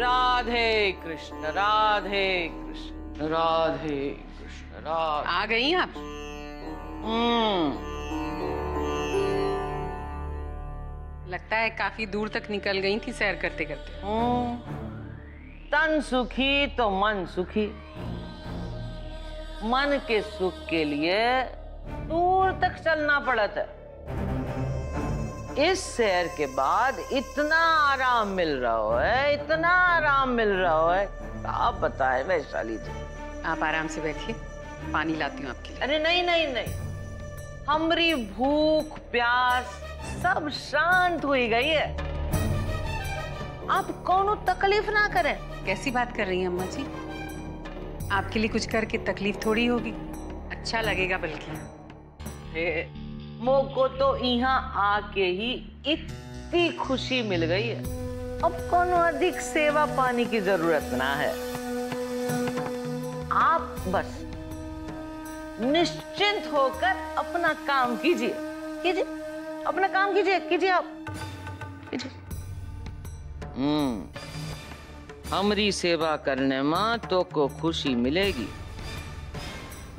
राधे कृष्ण राधे कृष्ण राधे कृष्ण राधे आ गई आप? हम्म। लगता है काफ़ी दूर तक निकल गई थी सैर करते करते। हम्म। तन सुखी तो मन सुखी। मन के सुख के लिए दूर तक चलना पड़ता है। इस सैर के बाद इतना आराम मिल रहा है इतना आराम मिल रहा है। आप बताए वैशाली जी। आप आराम से बैठिए पानी लाती हूँ आपके लिए। अरे नहीं नहीं नहीं। हमारी भूख प्यास सब शांत हुई गई है। आप कौनो तकलीफ़ ना करें। कैसी बात कर रही हैं अम्मा जी? आपके लिए कुछ करके तकलीफ़ थोड़ी होगी। अच्छा लगेगा बल्कि। मोको तो यहाँ आके ही इतनी खुशी मिल गई है। अब कौन अधिक सेवा पानी की ज़रूरत ना है। आप बस निश्चिंत होकर अपना काम कीजिए। कीजिए? अपना काम कीजिए कीजिए आप। कीजिए। हम्म। हमारी सेवा करने में तो को खुशी मिलेगी।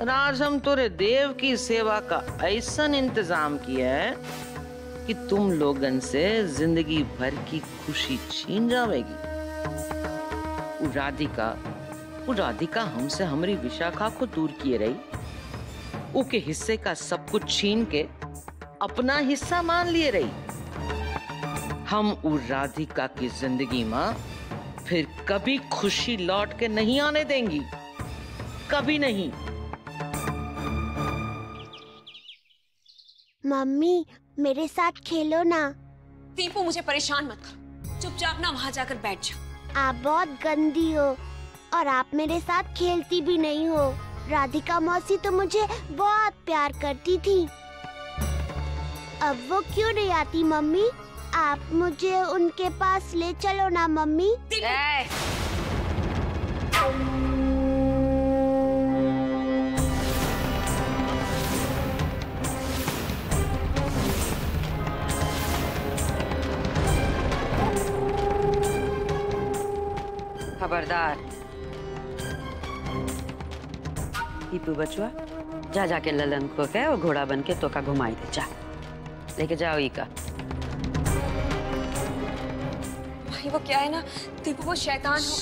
और आज हम तोरे देव की सेवा का ऐसा इंतज़ाम किया है कि तुम लोगन से ज़िंदगी भर की खुशी छीन जाएगी राधिका राधिका हमसे हमारी विशाखा को दूर किए रही। उके हिस्से का सब कुछ छीन के अपना हिस्सा मान लिए रही। हम उ राधिका की ज़िंदगी में फिर कभी खुशी लौट के नहीं आने देंगी। कभी नहीं। मम्मी मेरे साथ खेलो ना। दीपू मुझे परेशान मत करो। चुपचाप ना वहाँ जाकर बैठ जाओ आप बहुत गंदी हो और आप मेरे साथ खेलती भी नहीं हो। राधिका मौसी तो मुझे बहुत प्यार करती थी। अब वो क्यों नहीं आती मम्मी? आप मुझे उनके पास ले चलो ना मम्मी। खबरदार। टीपू बचुआ जा जाके ललन को कह और घोड़ा बन के तोका घुमाई दे जा। लेके जाओ ई का भाई वो क्या है ना? दीपू वो शैतान हो।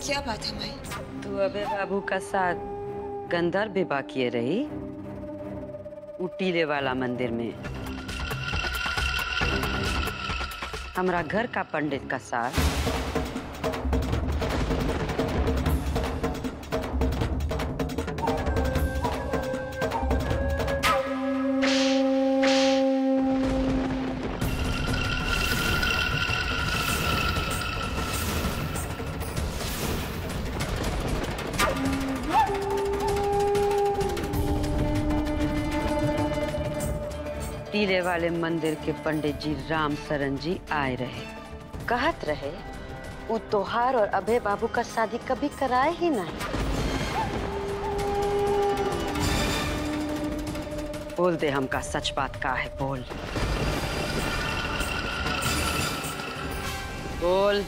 क्या बात है माई तू अबे बाबू का साथ गंधर्व भी बाकी रही? उटीले वाला मंदिर में। हमरा घर का पंडित का साथ टीले वाले मंदिर के पंडित जी राम सरन जी आए रहे। कहत रहे वो तोहार और अभय बाबू का शादी कभी कराए ही नहीं। बोल दे हमका सच बात का है बोल। बोल।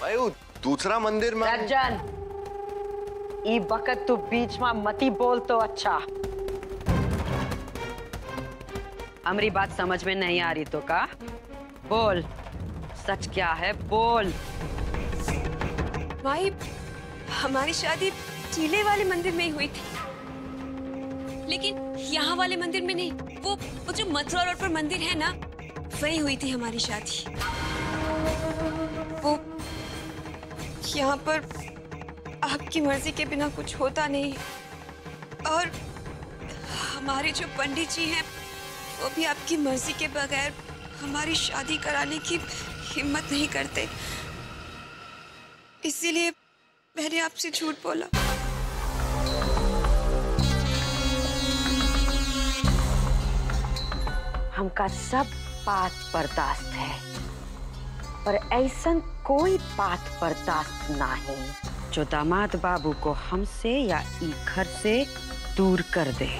भाई वो दूसरा मंदिर में ई बकत तू बीच में मती बोल तो अच्छा। हमारी बात समझ में नहीं आ रही तो का? बोल। सच क्या है? बोल। भाई, हमारी शादी चीले वाले मंदिर में ही हुई थी। लेकिन यहाँ वाले मंदिर में नहीं, वो वो जो मथुरा रोड पर मंदिर है ना, वही हुई थी हमारी शादी। वो, यहाँ पर आपकी मर्ज़ी के बिना कुछ होता नहीं। और हमारे जो पंडित जी हैं वो भी आपकी मर्ज़ी के बगैर हमारी शादी कराने की हिम्मत नहीं करते। इसीलिए मैंने आपसे झूठ बोला। हमका सब बात बर्दाश्त है, पर ऐसा कोई बात बर्दाश्त नहीं जो दामाद बाबू को हमसे या ई घर से दूर कर दे।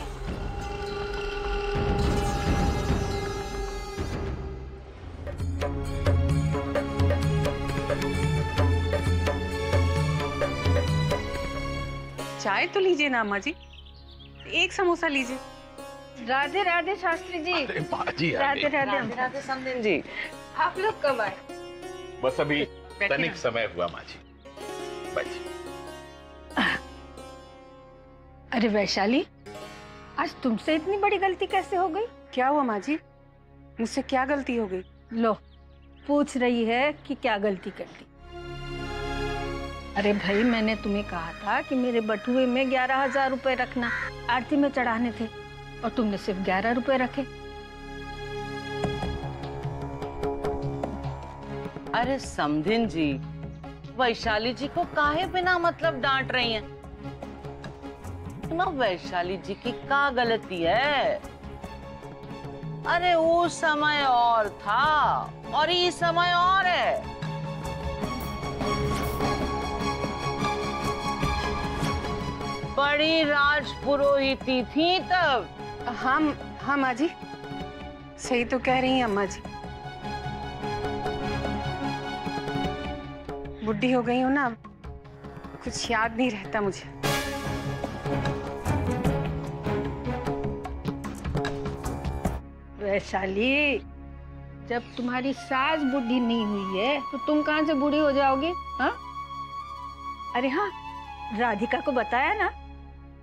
चाय तो लीजिए ना अम्मा जी। एक समोसा लीजिए। राधे राधे शास्त्री जी। अरे बाजी राधे राधे राधे समदिन जी। आप लोग कब आए? बस अभी तनिक समय हुआ माँ जी। अरे वैशाली आज तुमसे इतनी बड़ी गलती कैसे हो गई? क्या हुआ माँ जी? मुझसे क्या गलती हो गई? लो पूछ रही है कि क्या गलती कर दी अरे भाई, मैंने तुम्हें कहा था कि मेरे बटुए में ग्यारह हज़ार रुपए रखना। आरती में चढ़ाने थे और तुमने सिर्फ़ ग्यारह रुपए रखे। अरे समधिन जी, वैशाली जी को काहे बिना मतलब डांट रही हैं? वैशाली जी की का गलती है? अरे वो समय और था और ये समय और है। बड़ी राजपुरोहिती थी तब। हाँ हाँ माँ जी सही तो कह रही हैं अम्मा जी बुढ़ी हो गई हूँ ना कुछ याद नहीं रहता मुझे। वैशाली जब तुम्हारी सास बुढ़ी नहीं हुई है तो तुम कहाँ से बूढ़ी हो जाओगी हाँ? अरे हाँ राधिका को बताया ना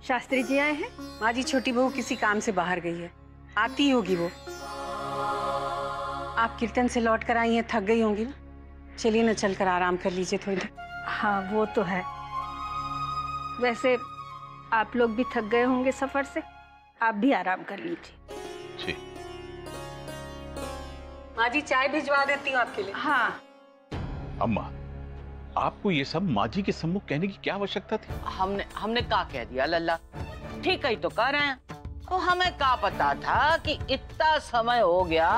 शास्त्री जी आए हैं? माँ जी छोटी बहू किसी काम से बाहर गई है। आती होगी वो। आप कीर्तन से लौट कर आई हैं थक गई होंगी ना? चलिए ना चलकर आराम कर लीजिए थोड़ी देर। हाँ वो तो है। वैसे आप लोग भी थक गए होंगे सफ़र से। आप भी आराम कर लीजिए। जी। माँ जी चाय भिजवा देती हूँ आपके लिए। हाँ। अम्मा आपको ये सब माँ जी के सम्मुख कहने की क्या आवश्यकता थी? हमने हमने का कह दिया लल्ला। ठीक है तो कह रहे हैं। तो हमें का पता था कि इतना समय हो गया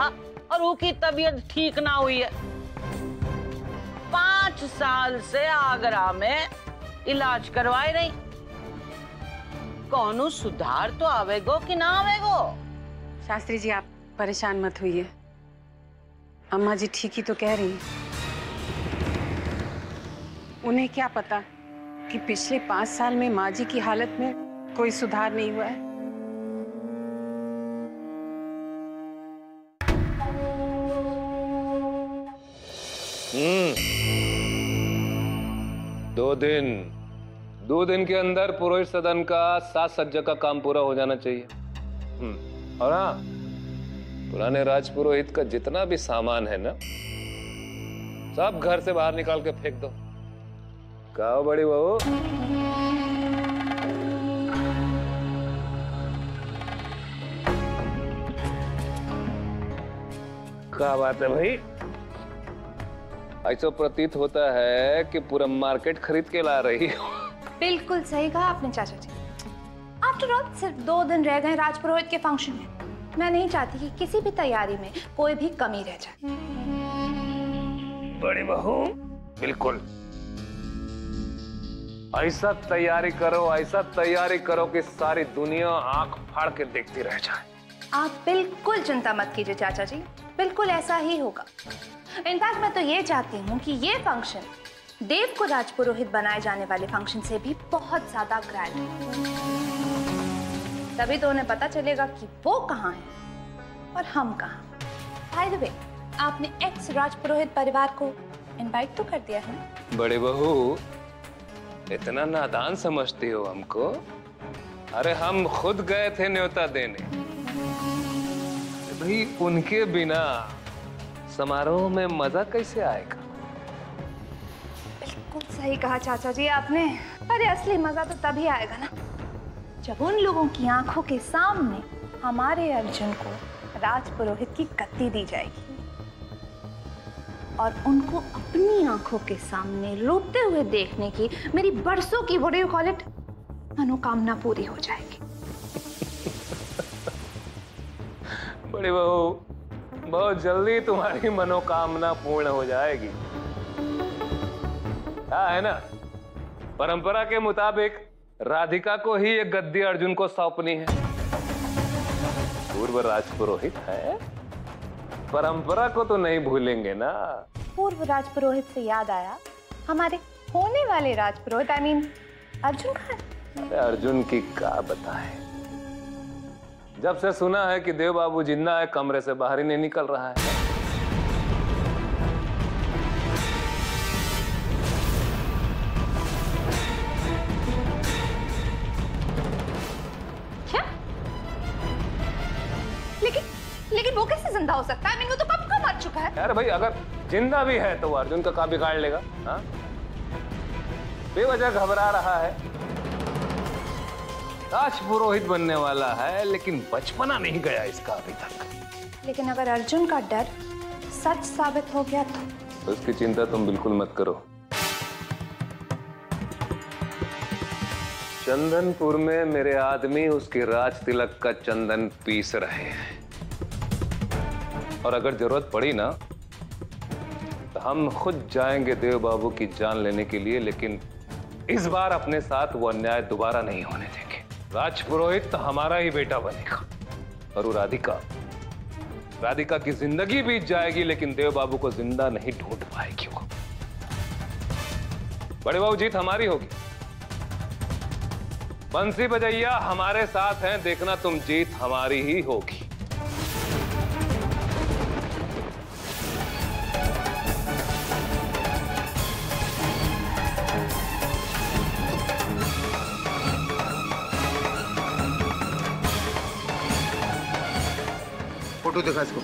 और उसकी तबीयत ठीक ना हुई है। पाँच साल से आगरा में इलाज करवाए नहीं। कौन सुधार तो आवेगो कि ना आवेगो? शास्त्री जी आप परेशान मत होइए। अम्मा जी ठीक ही तो कह रही हैं। उन्हें क्या पता कि पिछले पाँच साल में माँ जी की हालत में कोई सुधार नहीं हुआ है? हम्म। दो दिन। दो दिन के अंदर पुरोहित सदन का सात सज्जा का काम पूरा हो जाना चाहिए। हम्म। और हाँ पुराने राज पुरोहित का जितना भी सामान है ना, सब घर से बाहर निकाल के फेंक दो। कहो बड़ी बहू? क्या बात है भाई? ऐसा प्रतीत होता है कि पूरा मार्केट खरीद के ला रही हो। बिल्कुल सही कहा आपने चाचा जी। आफ्टर ऑल सिर्फ़ दो दिन रह गए राजपुरोहित के फ़ंक्शन में। मैं नहीं चाहती कि किसी भी तैयारी में कोई भी कमी रह जाए। बड़ी बहू बिल्कुल। ऐसा तैयारी करो ऐसा तैयारी करो कि सारी दुनिया आँख फाड़ के देखती रह जाए। आप बिल्कुल चिंता मत कीजिए चाचा जी। बिल्कुल ऐसा ही होगा। इनफैक्ट मैं तो ये चाहती हूँ कि ये फ़ंक्शन देव को राजपुरोहित बनाए जाने वाले फ़ंक्शन से भी बहुत ज़्यादा ग्रैंड है। तभी तो उन्हें पता चलेगा कि वो कहाँ है और हम कहाँ। बाय द वे आपने एक्स राजपुरोहित परिवार को इनवाइट तो कर दिया है बड़े बहू इतना नादान समझती हो हमको? अरे हम खुद गए थे न्योता देने। भाई उनके बिना समारोह में मज़ा कैसे आएगा? बिल्कुल सही कहा चाचा जी आपने। अरे असली मज़ा तो तभी आएगा ना, जब उन लोगों की आँखों के सामने हमारे अर्जुन को राज पुरोहित की कत्ती दी जाएगी। और उनको अपनी आँखों के सामने रोते हुए देखने की, मेरी बरसों की वो कॉल इट मनोकामना पूरी हो जाएगी। बड़ी बहू, बहुत जल्दी तुम्हारी मनोकामना पूर्ण हो जाएगी। हाँ है ना? परंपरा के मुताबिक राधिका को ही ये गद्दी अर्जुन को सौंपनी है। पूर्व राजपुरोहित है? परंपरा को तो नहीं भूलेंगे ना। पूर्व राजपुरोहित से याद आया हमारे होने वाले राजपुरोहित आई मीन अर्जुन खान अरे अर्जुन की का बताए। जब से सुना है कि देव बाबू ज़िंदा है कमरे से बाहर ही नहीं निकल रहा है। यार भाई अगर ज़िंदा भी है तो वो अर्जुन का काम बिगाड़ लेगा हाँ? बेवजह घबरा रहा है। राज पुरोहित बनने वाला है लेकिन बचपना नहीं गया इसका अभी तक। लेकिन अगर अर्जुन का डर सच साबित हो गया तो? तो उसकी चिंता तुम बिल्कुल मत करो। चंदनपुर में मेरे आदमी उसके राज तिलक का चंदन पीस रहे हैं। और अगर ज़रूरत पड़ी ना तो हम खुद जाएँगे देव बाबू की जान लेने के लिए, लेकिन इस बार अपने साथ वो अन्याय दोबारा नहीं होने देंगे। राजपुरोहित तो हमारा ही बेटा बनेगा और वो राधिका राधिका की ज़िंदगी बीत जाएगी, लेकिन देव बाबू को ज़िंदा नहीं ढूंढ पाएगी वो। बड़े बाबू, जीत हमारी होगी। बंसी बजैया हमारे साथ हैं, देखना तुम जीत हमारी ही होगी। फ़ोटो दिखा इसको।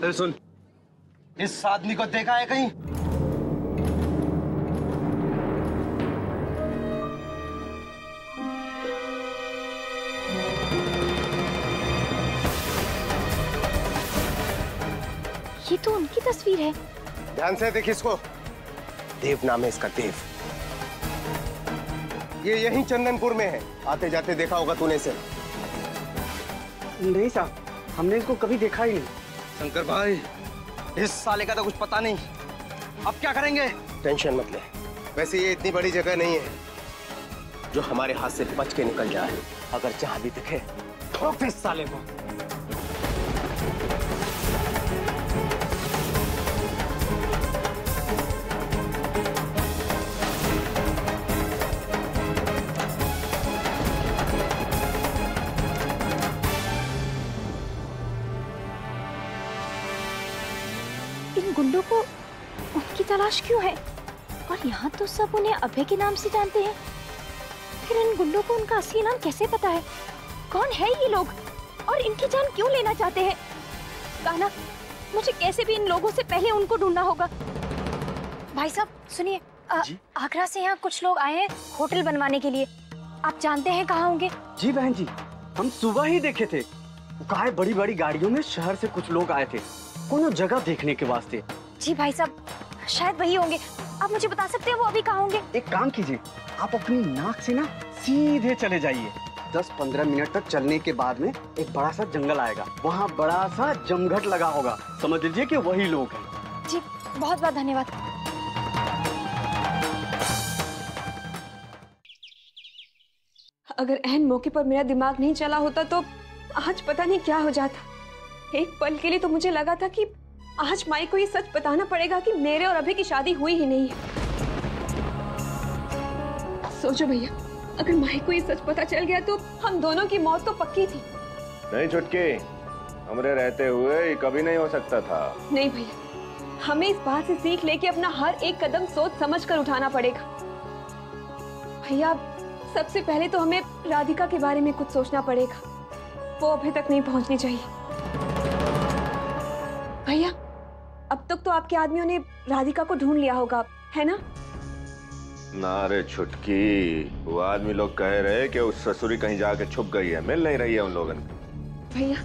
अरे सुन। इस आदमी को देखा है कहीं? ये तो उनकी तस्वीर है। ध्यान से देख इसको। देव नाम है इसका देव। ये यहीं चंदनपुर में है। आते जाते देखा होगा तूने इसे। नहीं साहब हमने इनको कभी देखा ही नहीं। शंकर भाई इस साले का तो कुछ पता नहीं। अब क्या करेंगे? टेंशन मत ले। वैसे ये इतनी बड़ी जगह नहीं है जो हमारे हाथ से बच के निकल जाए। अगर जहाँ भी दिखे ठोक इस साले को। उनकी तलाश क्यों है? और यहाँ तो सब उन्हें अभय के नाम से जानते हैं। फिर इन गुंडों को उनका असली नाम कैसे पता है? कौन है ये लोग? और इनकी जान क्यों लेना चाहते हैं? काना मुझे कैसे भी इन लोगों से पहले उनको ढूंढना होगा? भाई साहब सुनिए आगरा से यहाँ कुछ लोग आए हैं होटल बनवाने के लिए। आप जानते हैं कहाँ होंगे? जी बहन जी हम सुबह ही देखे थे। कहा बड़ी बड़ी गाड़ियों में शहर से कुछ लोग आए थे। कोनो जगह देखने के वास्ते। जी भाई साहब शायद वही होंगे। आप मुझे बता सकते हैं वो अभी कहाँ होंगे? एक काम कीजिए आप अपनी नाक से ना सीधे चले जाइए। दस पंद्रह मिनट तक चलने के बाद में एक बड़ा सा जंगल आएगा। वहाँ बड़ा सा जमघट लगा होगा। समझ लीजिए कि वही लोग हैं। जी बहुत बहुत धन्यवाद। अगर एहन मौके पर मेरा दिमाग नहीं चला होता तो आज पता नहीं क्या हो जाता। एक पल के लिए तो मुझे लगा था कि आज माई को ये सच बताना पड़ेगा कि मेरे और अभय की शादी हुई ही नहीं है। सोचो भैया अगर माई को ये सच पता चल गया तो हम दोनों की मौत तो पक्की थी। नहीं छुटके। हमरे रहते हुए ये कभी नहीं हो सकता था। नहीं भैया हमें इस बात से सीख लेके अपना हर एक कदम सोच समझ कर उठाना पड़ेगा। भैया सबसे पहले तो हमें राधिका के बारे में कुछ सोचना पड़ेगा। वो अभी तक नहीं पहुंचनी चाहिए। भैया तो आपके आदमियों ने राधिका को ढूंढ लिया होगा है ना? ना रे छुटकी वो आदमी लोग कह रहे कि उस ससुरी कहीं जाके छुप गई है मिल नहीं रही है उन लोगों को। भैया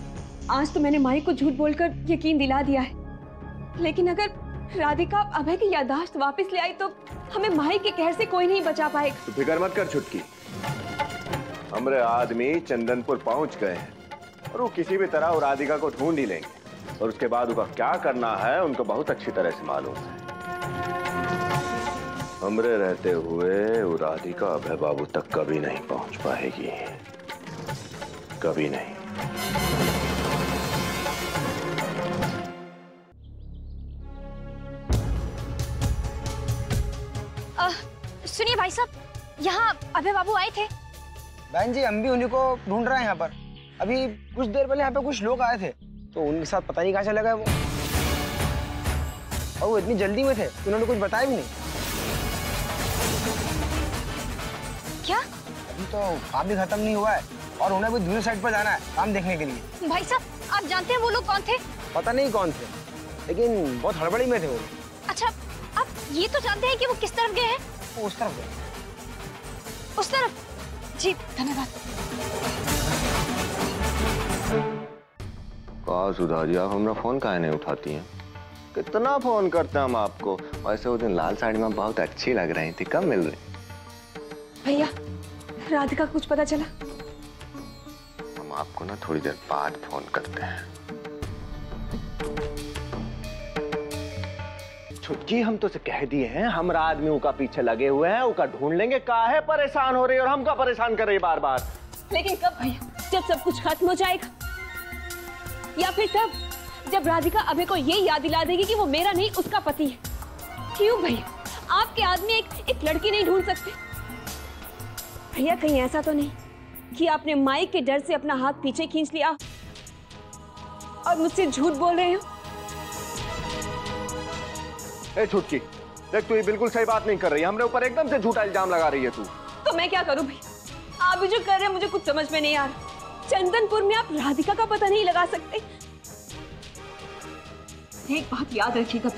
आज तो मैंने माई को झूठ बोलकर यकीन दिला दिया है। लेकिन अगर राधिका अभय की यादाश्त वापस ले आई तो हमें माई के कहर से कोई नहीं बचा पाएगा। तू फ़िक्र मत कर छुटकी। हमारे आदमी चंदनपुर पहुँच गए हैं और वो किसी भी तरह राधिका को ढूंढ ही लेंगे। और उसके बाद उनका क्या करना है उनको बहुत अच्छी तरह से मालूम है। हमरे रहते हुए वो राधिका अभय बाबू तक कभी नहीं पहुँच पाएगी। कभी नहीं। सुनिए भाई साहब यहाँ अभय बाबू आए थे। बहन जी हम भी उन्हीं को ढूंढ रहे हैं यहाँ पर। अभी कुछ देर पहले यहाँ पे कुछ लोग आए थे। तो उनके साथ पता नहीं कहाँ चला गया वो। और वो इतनी जल्दी में थे उन्होंने कुछ बताया भी नहीं। क्या? अभी तो काम भी खत्म नहीं हुआ है और उन्हें भी दूसरी साइड पर जाना है काम देखने के लिए। भाई साहब आप जानते हैं वो लोग कौन थे? पता नहीं कौन थे लेकिन बहुत हड़बड़ी में थे वो। अच्छा आप ये तो जानते हैं कि वो किस तरफ़ गए हैं? उस तरफ़ गए। उस तरफ़? जी धन्यवाद। सुधा जी आप हमारा फ़ोन काहे नहीं उठाती हैं? कितना फ़ोन करते हैं हम आपको? वैसे वो दिन लाल साड़ी में बहुत अच्छी लग रही थी कब मिल रही? भैया राधिका को कुछ पता चला? हम आपको ना थोड़ी देर बाद फ़ोन करते हैं। छुटकी हम तो से कह दिए हैं हमरा आदमी का पीछे लगे हुए हैं उका ढूंढ लेंगे काहे परेशान हो रही है और हमका परेशान कर रही है बार बार लेकिन कब भैया? जब सब कुछ खत्म हो जाएगा या फिर तब जब राधिका अभय को ये याद दिला देगी कि वो मेरा नहीं उसका पति है। क्यों भैया? आपके आदमी एक एक लड़की नहीं ढूंढ सकते। भैया कहीं ऐसा तो नहीं कि आपने माई के डर से अपना हाथ पीछे खींच लिया और मुझसे झूठ बोल रहे हो? ए छुटकी देख तू ये बिल्कुल सही बात नहीं कर रही। है हमरे ऊपर एकदम से झूठा इल्ज़ाम लगा रही है तू। तो मैं क्या करूँ भैया? आप भी जो कर रहे हैं मुझे कुछ समझ में नहीं आ रहा। चंदनपुर में आप राधिका का पता नहीं लगा सकते। एक बात याद रखिएगा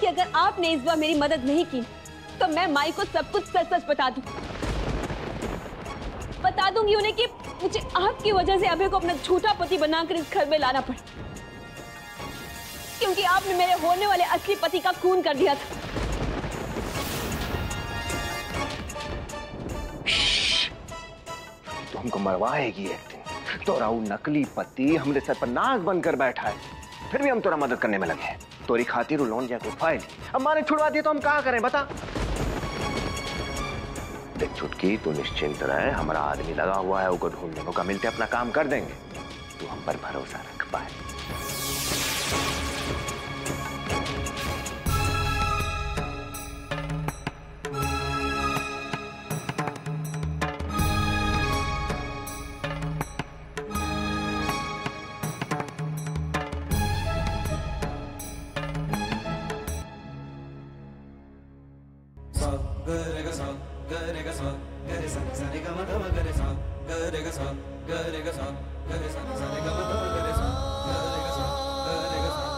कि अगर आपने इस बार मेरी मदद नहीं की तो मैं माई को सब कुछ सच सच बता दूँ। बता दूँगी उन्हें कि मुझे आपकी वजह से अभय को अपना झूठा पति बनाकर इस घर में लाना पड़ा। क्योंकि आपने मेरे होने वाले असली पति का खून कर दिया था। हमको मरवाएगी एक्टिंग तो वो नकली पति हमरे सर पर नाक बनकर बैठा है। फिर भी हम तोरा मदद करने में लगे हैं। तोरी खातिर लोन जाके फ़ाइल। अब माने छुड़वा दिए तो हम कहा करें, बता। देख छुटकी तू निश्चिंत रहे। हमारा आदमी लगा हुआ है उसको ढूँढने मौका मिलते अपना काम कर देंगे। तू हम पर भरोसा रख पाए re ga sa ga re ga sa ga re sa sa re ga ma da ma ga re sa ga re ga sa ga re ga sa ga re sa sa re ga ma da ma ga re sa ga re ga sa ga re ga sa